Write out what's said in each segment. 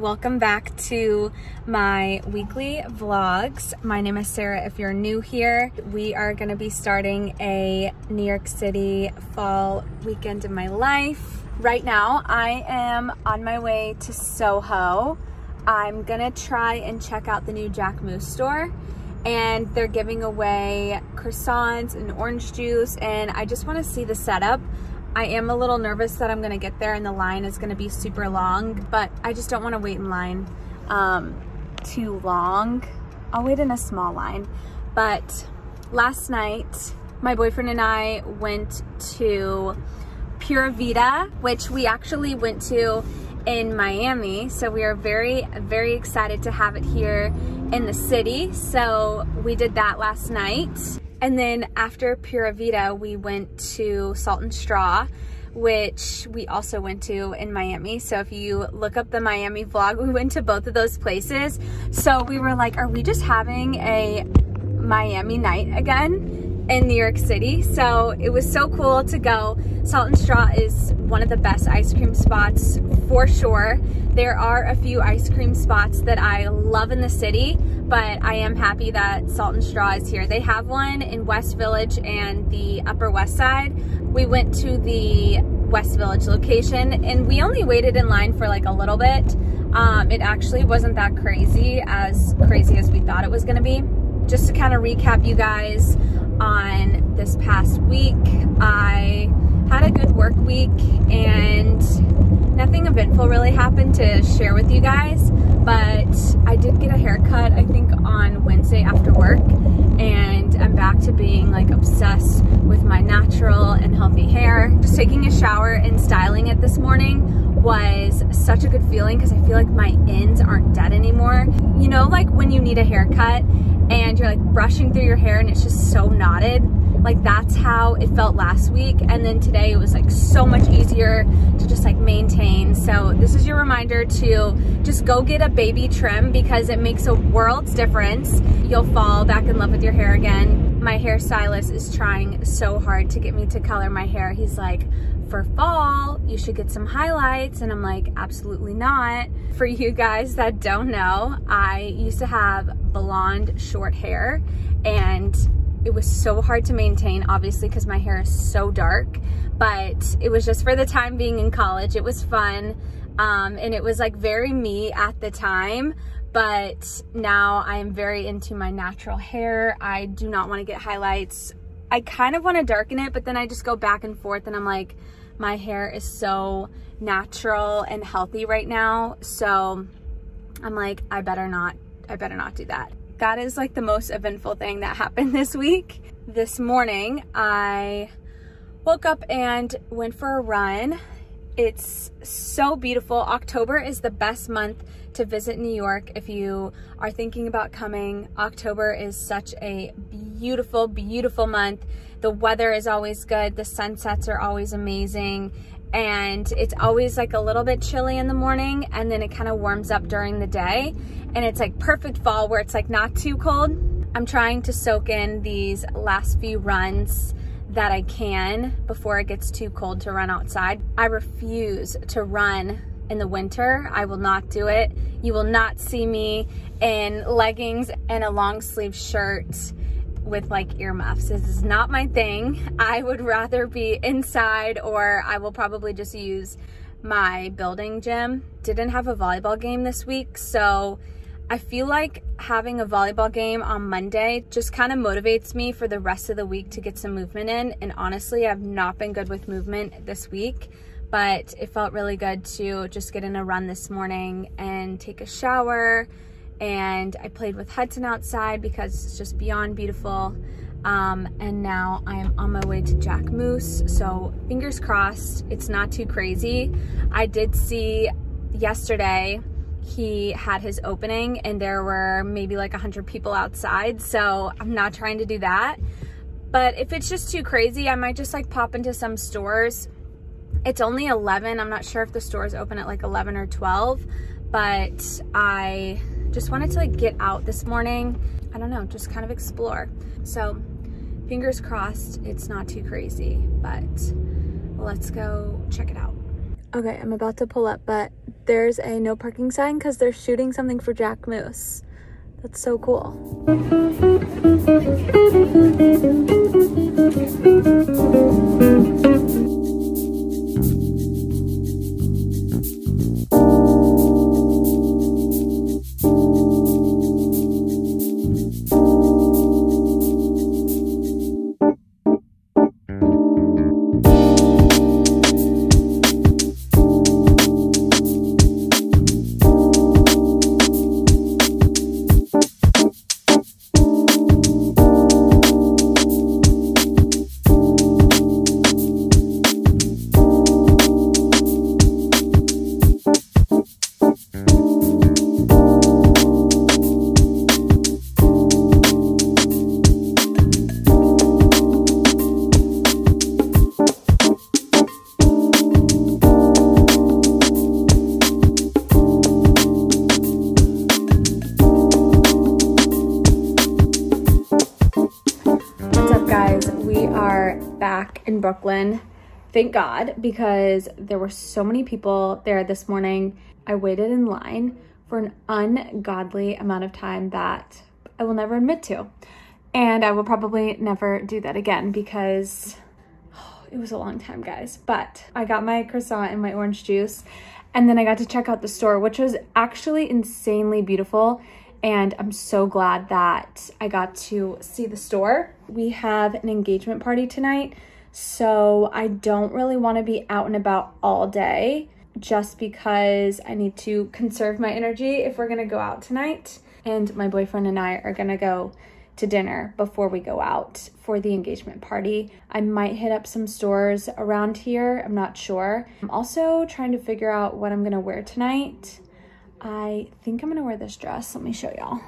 Welcome back to my weekly vlogs. My name is Sarah if you're new here. We are gonna be starting a New York City fall weekend of my life. Right now, I am on my way to Soho. I'm gonna try and check out the new Jacquemus store and they're giving away croissants and orange juice and I just wanna see the setup. I am a little nervous that I'm gonna get there and the line is gonna be super long, but I just don't wanna wait in line um, too long. I'll wait in a small line. But last night, my boyfriend and I went to Pura Vida, which we actually went to in Miami. So we are very, very excited to have it here in the city. So we did that last night. And then after Pura Vida, we went to Salt and Straw, which we also went to in Miami. So if you look up the Miami vlog, we went to both of those places. So we were like, are we just having a Miami night again in New York City? So it was so cool to go. Salt and Straw is one of the best ice cream spots for sure. There are a few ice cream spots that I love in the city, but I am happy that Salt and Straw is here. They have one in West Village and the Upper West Side. We went to the West Village location and we only waited in line for like a little bit. Um, it actually wasn't that crazy, as crazy as we thought it was gonna be. Just to kind of recap you guys on this past week, I had a good work week and nothing eventful really happened to share with you guys, but I did get a haircut, I think on Wednesday after work, and I'm back to being like obsessed with my natural and healthy hair. Just taking a shower and styling it this morning was such a good feeling because I feel like my ends aren't dead anymore. You know, like when you need a haircut and you're like brushing through your hair and it's just so knotted like that's how it felt last week and then today it was like so much easier to just like maintain so this is your reminder to just go get a baby trim because it makes a world's difference you'll fall back in love with your hair again my hairstylist is trying so hard to get me to color my hair he's like for fall, you should get some highlights. And I'm like, absolutely not. For you guys that don't know, I used to have blonde short hair and it was so hard to maintain, obviously, because my hair is so dark, but it was just for the time being in college. It was fun. Um, and it was like very me at the time, but now I am very into my natural hair. I do not want to get highlights. I kind of want to darken it, but then I just go back and forth and I'm like, my hair is so natural and healthy right now. So I'm like, I better not, I better not do that that is like the most eventful thing that happened this week. This morning, I woke up and went for a run. It's so beautiful. October is the best month to visit New York if you are thinking about coming. October is such a beautiful, beautiful month. The weather is always good. The sunsets are always amazing and it's always like a little bit chilly in the morning and then it kind of warms up during the day and it's like perfect fall where it's like not too cold. I'm trying to soak in these last few runs that I can before it gets too cold to run outside. I refuse to run in the winter. I will not do it. You will not see me in leggings and a long sleeve shirt with like earmuffs. This is not my thing. I would rather be inside or I will probably just use my building gym. Didn't have a volleyball game this week, so I feel like having a volleyball game on Monday just kind of motivates me for the rest of the week to get some movement in. And honestly, I've not been good with movement this week, but it felt really good to just get in a run this morning and take a shower, and I played with Hudson outside because it's just beyond beautiful. Um, and now I am on my way to Jacquemus. so fingers crossed it's not too crazy. I did see yesterday he had his opening and there were maybe like 100 people outside, so I'm not trying to do that. But if it's just too crazy, I might just like pop into some stores. It's only 11. I'm not sure if the stores open at like 11 or 12, but I just wanted to like get out this morning. I don't know, just kind of explore. So fingers crossed it's not too crazy, but let's go check it out. Okay, I'm about to pull up, but there's a no parking sign because they're shooting something for Jacquemus. That's so cool. Brooklyn. Thank God, because there were so many people there this morning. I waited in line for an ungodly amount of time that I will never admit to. And I will probably never do that again because oh, it was a long time, guys. But I got my croissant and my orange juice. And then I got to check out the store, which was actually insanely beautiful and I'm so glad that I got to see the store. We have an engagement party tonight, so I don't really want to be out and about all day just because I need to conserve my energy if we're going to go out tonight. And my boyfriend and I are going to go to dinner before we go out for the engagement party. I might hit up some stores around here. I'm not sure. I'm also trying to figure out what I'm going to wear tonight. I think I'm gonna wear this dress. Let me show y'all.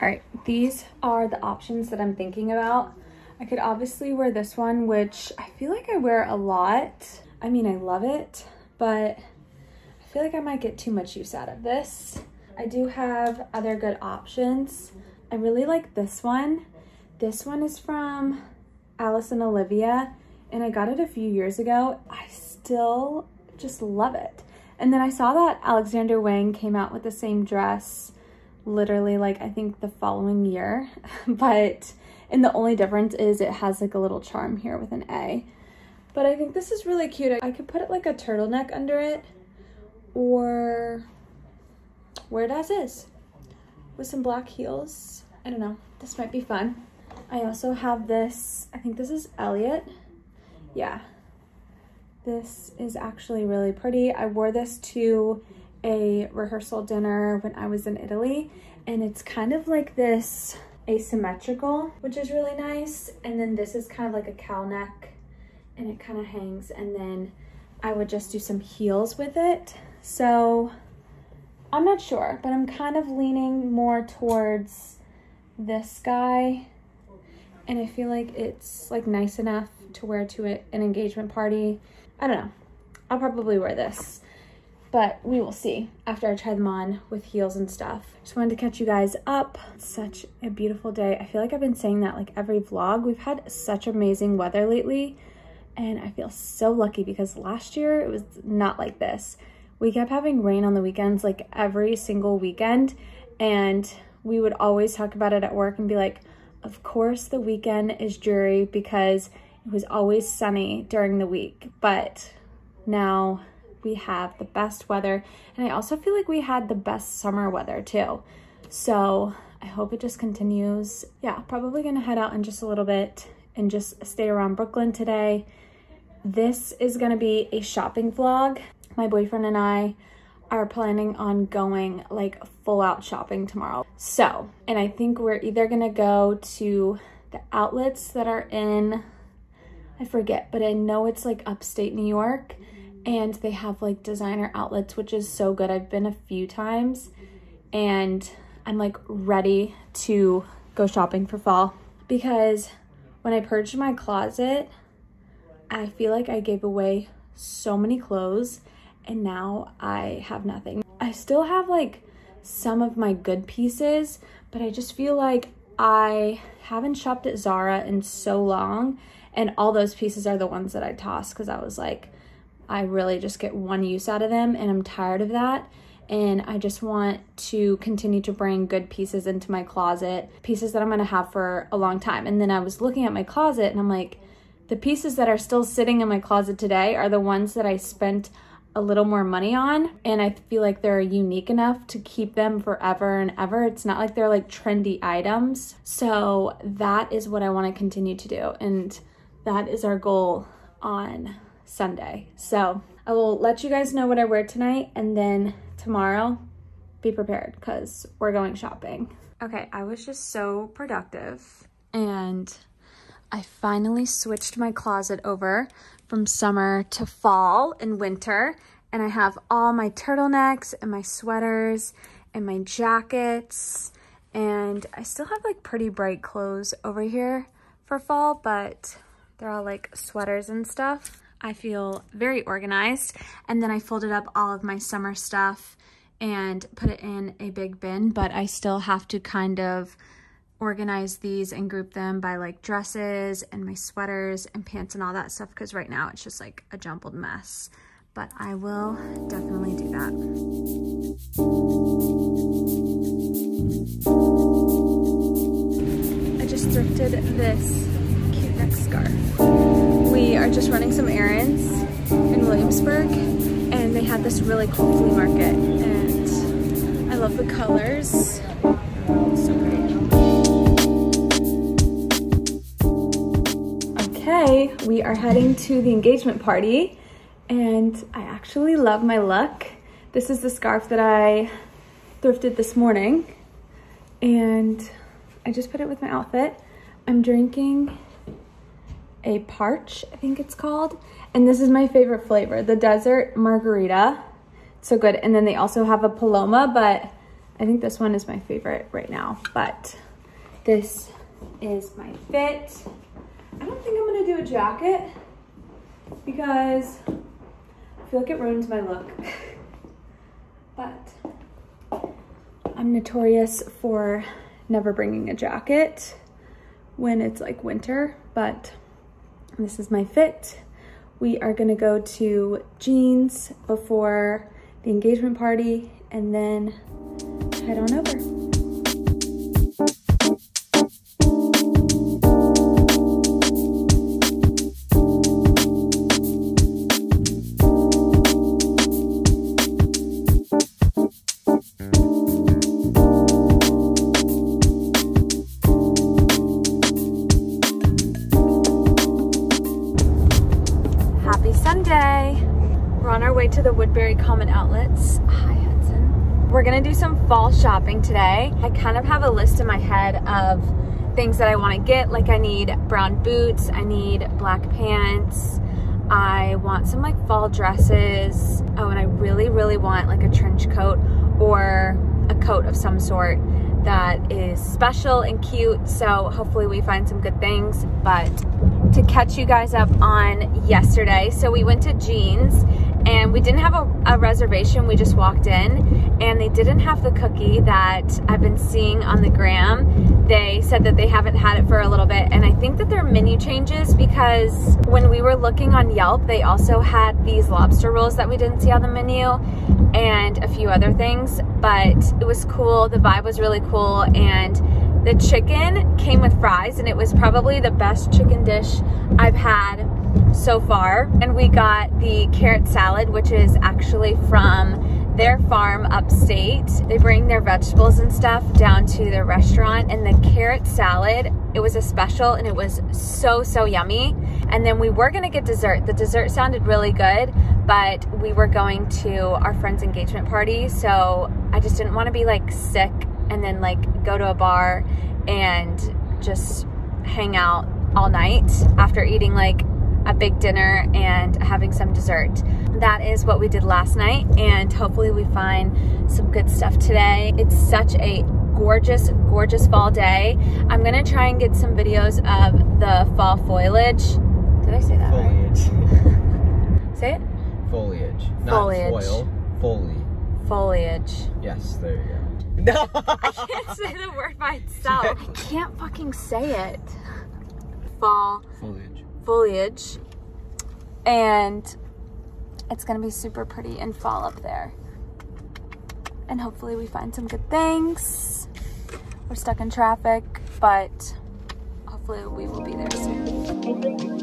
All right, these are the options that I'm thinking about. I could obviously wear this one, which I feel like I wear a lot. I mean, I love it, but I feel like I might get too much use out of this. I do have other good options. I really like this one. This one is from Alice and Olivia, and I got it a few years ago. I still just love it. And then I saw that Alexander Wang came out with the same dress literally like I think the following year, but and the only difference is it has like a little charm here with an A. But I think this is really cute. I could put it like a turtleneck under it or wear it as is with some black heels. I don't know. This might be fun. I also have this, I think this is Elliot. Yeah, this is actually really pretty. I wore this to a rehearsal dinner when I was in Italy and it's kind of like this asymmetrical, which is really nice. And then this is kind of like a cow neck and it kind of hangs and then I would just do some heels with it. So I'm not sure, but I'm kind of leaning more towards this guy and I feel like it's like nice enough to wear to an engagement party I don't know. I'll probably wear this, but we will see after I try them on with heels and stuff. Just wanted to catch you guys up. Such a beautiful day. I feel like I've been saying that like every vlog. We've had such amazing weather lately and I feel so lucky because last year it was not like this. We kept having rain on the weekends like every single weekend and we would always talk about it at work and be like, of course the weekend is dreary because it was always sunny during the week, but now we have the best weather. And I also feel like we had the best summer weather too. So I hope it just continues. Yeah, probably gonna head out in just a little bit and just stay around Brooklyn today. This is gonna be a shopping vlog. My boyfriend and I are planning on going like full out shopping tomorrow. So, and I think we're either gonna go to the outlets that are in I forget, but I know it's like upstate New York and they have like designer outlets, which is so good. I've been a few times and I'm like ready to go shopping for fall because when I purged my closet, I feel like I gave away so many clothes and now I have nothing. I still have like some of my good pieces, but I just feel like I haven't shopped at Zara in so long And all those pieces are the ones that I tossed because I was like, I really just get one use out of them and I'm tired of that. And I just want to continue to bring good pieces into my closet, pieces that I'm gonna have for a long time. And then I was looking at my closet and I'm like, the pieces that are still sitting in my closet today are the ones that I spent a little more money on and I feel like they're unique enough to keep them forever and ever. It's not like they're like trendy items. So that is what I want to continue to do and that is our goal on Sunday. So I will let you guys know what I wear tonight and then tomorrow be prepared because we're going shopping. Okay, I was just so productive and I finally switched my closet over from summer to fall and winter. And I have all my turtlenecks and my sweaters and my jackets. And I still have like pretty bright clothes over here for fall, but they're all like sweaters and stuff. I feel very organized. And then I folded up all of my summer stuff and put it in a big bin, but I still have to kind of organize these and group them by like dresses and my sweaters and pants and all that stuff because right now it's just like a jumbled mess. But I will definitely do that. I just thrifted this neck scarf. We are just running some errands in Williamsburg and they had this really cool flea market and I love the colors. So pretty. today we are heading to the engagement party and I actually love my look. This is the scarf that I thrifted this morning and I just put it with my outfit. I'm drinking a Parch, I think it's called. And this is my favorite flavor, the desert margarita. so good. And then they also have a Paloma, but I think this one is my favorite right now. But this is my fit. I don't think I'm gonna do a jacket because I feel like it ruins my look. but I'm notorious for never bringing a jacket when it's like winter, but this is my fit. We are gonna go to Jean's before the engagement party and then head on over. Gonna do some fall shopping today. I kind of have a list in my head of things that I wanna get. Like I need brown boots, I need black pants, I want some like fall dresses. Oh, and I really, really want like a trench coat or a coat of some sort that is special and cute. So hopefully we find some good things. But to catch you guys up on yesterday, so we went to Jean's and we didn't have a, a, reservation we just walked in and they didn't have the cookie that I've been seeing on the gram they said that they haven't had it for a little bit and I think that there are menu changes because when we were looking on Yelp they also had these lobster rolls that we didn't see on the menu and a few other things but it was cool the vibe was really cool and the chicken came with fries and it was probably the best chicken dish I've had so far. And we got the carrot salad, which is actually from their farm upstate. They bring their vegetables and stuff down to their restaurant and the carrot salad, it was a special and it was so, so yummy. And then we were gonna get dessert. The dessert sounded really good, but we were going to our friend's engagement party. So I just didn't wanna be like sick and then like go to a bar and just hang out all night after eating like a big dinner and having some dessert. That is what we did last night and hopefully we find some good stuff today. It's such a gorgeous, gorgeous fall day. I'm gonna try and get some videos of the fall foliage. Did I say that Foliage. right? say it? Foliage. Not Foliage. foil. Foliage. Foliage. Yes, there you go. No! I can't say the word by itself. I can't fucking say it. Fall. Foliage. foliage and it's gonna be super pretty in fall up there. And hopefully we find some good things. We're stuck in traffic, but hopefully we will be there soon.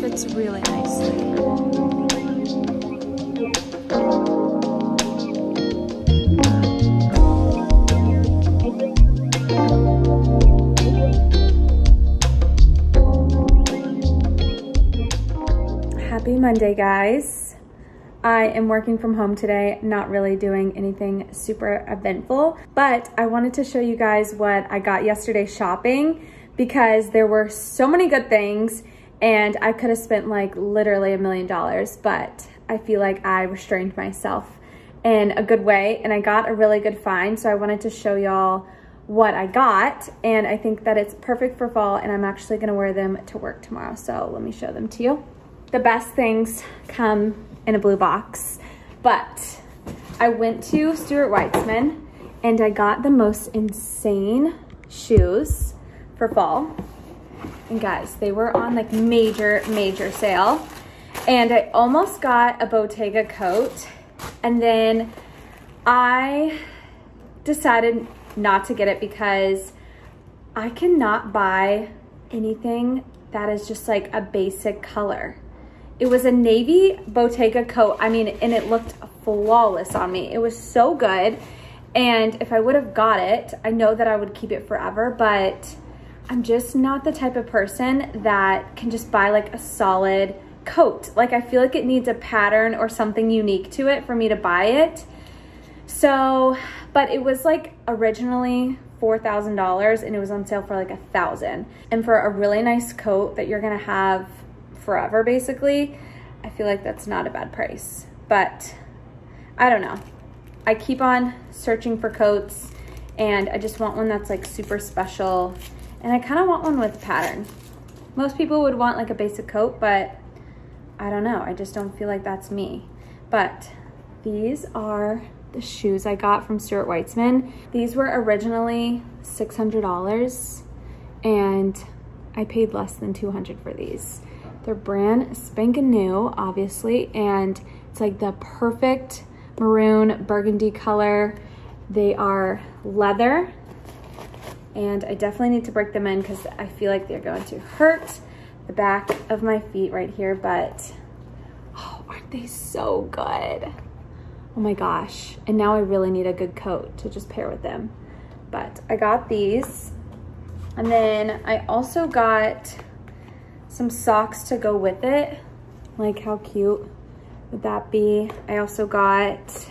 fits really nicely. Monday, guys. I am working from home today, not really doing anything super eventful, but I wanted to show you guys what I got yesterday shopping because there were so many good things and I could have spent like literally a million dollars, but I feel like I restrained myself in a good way and I got a really good find. So I wanted to show y'all what I got and I think that it's perfect for fall and I'm actually gonna wear them to work tomorrow. So let me show them to you. The best things come in a blue box, but I went to Stuart Weitzman and I got the most insane shoes for fall. And guys, they were on like major, major sale. And I almost got a Bottega coat. And then I decided not to get it because I cannot buy anything that is just like a basic color. It was a navy Bottega coat. I mean, and it looked flawless on me. It was so good. And if I would have got it, I know that I would keep it forever, but I'm just not the type of person that can just buy like a solid coat. Like I feel like it needs a pattern or something unique to it for me to buy it. So, but it was like originally $4,000 and it was on sale for like a thousand. And for a really nice coat that you're gonna have forever basically, I feel like that's not a bad price. But I don't know. I keep on searching for coats and I just want one that's like super special and I kind of want one with pattern. Most people would want like a basic coat, but I don't know. I just don't feel like that's me. But these are the shoes I got from Stuart Weitzman. These were originally $600 and I paid less than 200 for these. They're brand spanking new, obviously, and it's like the perfect maroon burgundy color. They are leather and I definitely need to break them in because I feel like they're going to hurt the back of my feet right here, but oh, aren't they so good? Oh my gosh. And now I really need a good coat to just pair with them. But I got these. And then I also got some socks to go with it. Like how cute would that be? I also got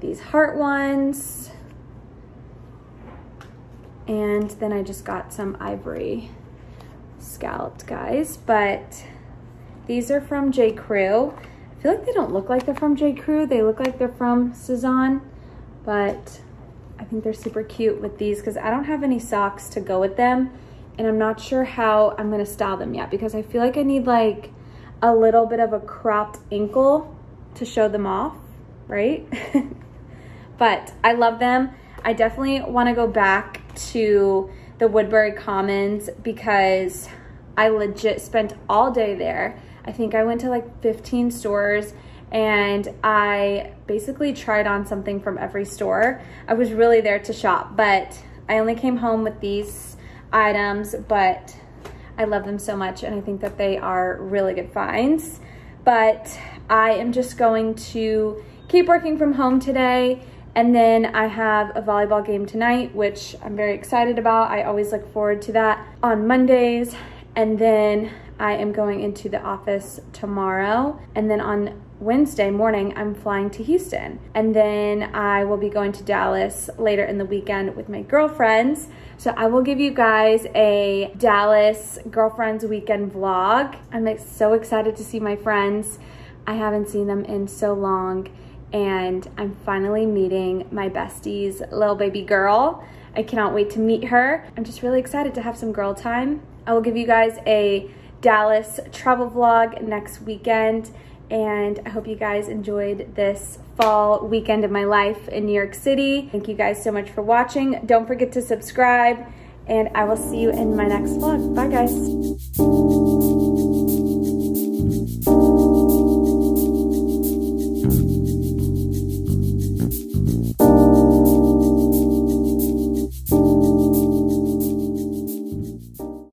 these heart ones and then I just got some ivory scalloped guys, but these are from J. Crew. I feel like they don't look like they're from J. Crew. They look like they're from Sézane, but I think they're super cute with these because I don't have any socks to go with them and I'm not sure how I'm gonna style them yet because I feel like I need like a little bit of a cropped ankle to show them off, right? but I love them. I definitely wanna go back to the Woodbury Commons because I legit spent all day there. I think I went to like 15 stores and I basically tried on something from every store. I was really there to shop, but I only came home with these items, but I love them so much and I think that they are really good finds. But I am just going to keep working from home today and then I have a volleyball game tonight, which I'm very excited about. I always look forward to that on Mondays. And then I am going into the office tomorrow. And then on Wednesday morning, I'm flying to Houston. And then I will be going to Dallas later in the weekend with my girlfriends. So I will give you guys a Dallas girlfriends weekend vlog. I'm so excited to see my friends. I haven't seen them in so long and I'm finally meeting my bestie's little baby girl. I cannot wait to meet her. I'm just really excited to have some girl time. I will give you guys a Dallas travel vlog next weekend. And I hope you guys enjoyed this fall weekend of my life in New York City. Thank you guys so much for watching. Don't forget to subscribe and I will see you in my next vlog. Bye guys.